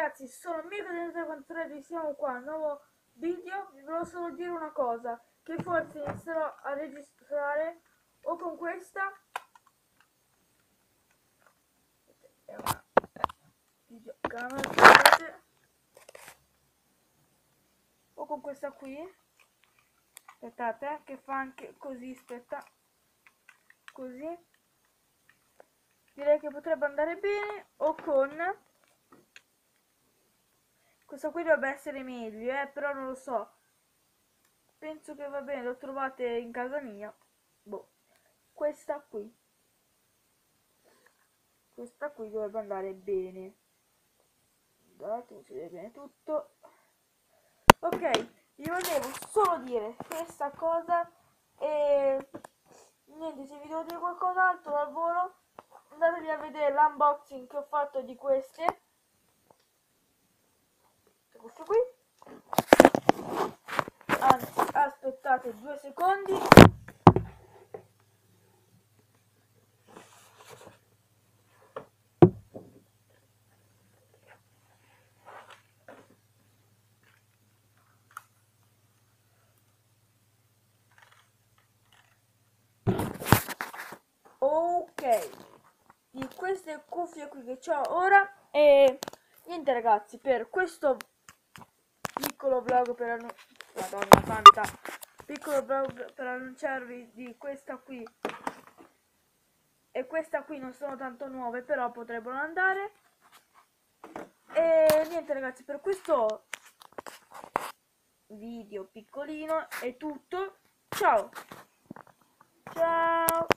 ragazzi, sono Mico33 siamo qua, nuovo video, vi volevo solo dire una cosa, che forse inizierò a registrare o con questa. È una videocamera o con questa qui. Aspettate eh, che fa anche così aspetta. Così. Direi che potrebbe andare bene o con questa qui dovrebbe essere meglio eh però non lo so. Penso che va bene lo trovate in casa mia. Boh. Questa qui. Questa qui dovrebbe andare bene. Guardate non si vede bene tutto. Ok vi volevo solo dire questa cosa e niente se vi devo dire qualcos'altro al volo andatevi a vedere l'unboxing che ho fatto di queste questo qui. Anzi aspettate due secondi. Ok. Di queste cuffie qui che ho ora e niente ragazzi per questo piccolo vlog per annunciare madonna santa. Piccolo vlog per annunciarvi di questa qui. E questa qui non sono tanto nuove però potrebbero andare. E niente ragazzi per questo video piccolino è tutto. Ciao. Ciao